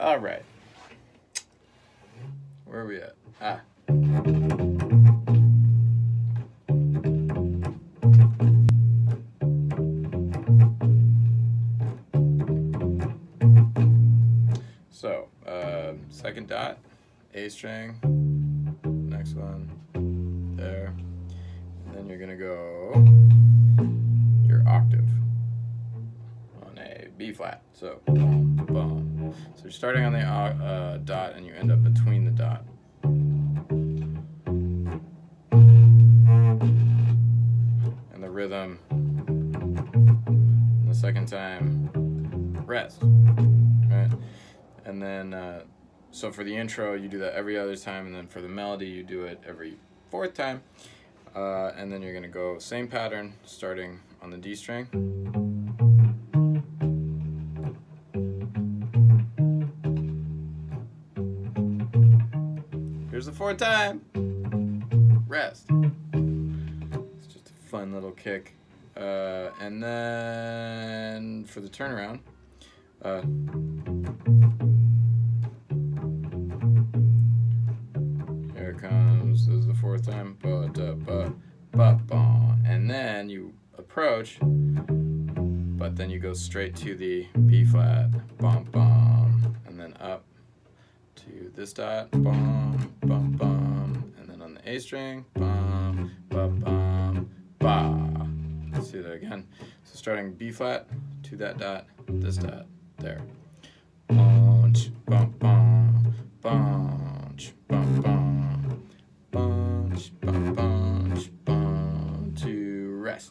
All right. Where are we at? Ah. So, uh, second dot, A string, next one, there. And then you're gonna go your octave on a B flat. So, boom, boom. You're starting on the uh, uh, dot and you end up between the dot. And the rhythm, the second time, rest, right? And then, uh, so for the intro, you do that every other time, and then for the melody, you do it every fourth time. Uh, and then you're gonna go same pattern, starting on the D string. Here's the fourth time. Rest. It's just a fun little kick. Uh, and then for the turnaround, uh, here it comes. This is the fourth time. And then you approach, but then you go straight to the B flat. Bum bum. And then up to this dot. Bum a string, bum, ba, bum, ba. Let's do that again. So starting B flat, to that dot, this dot, there. Bunch, bum, bum, bunch, bum, bum, bunch, bum, bunch, bum, to rest.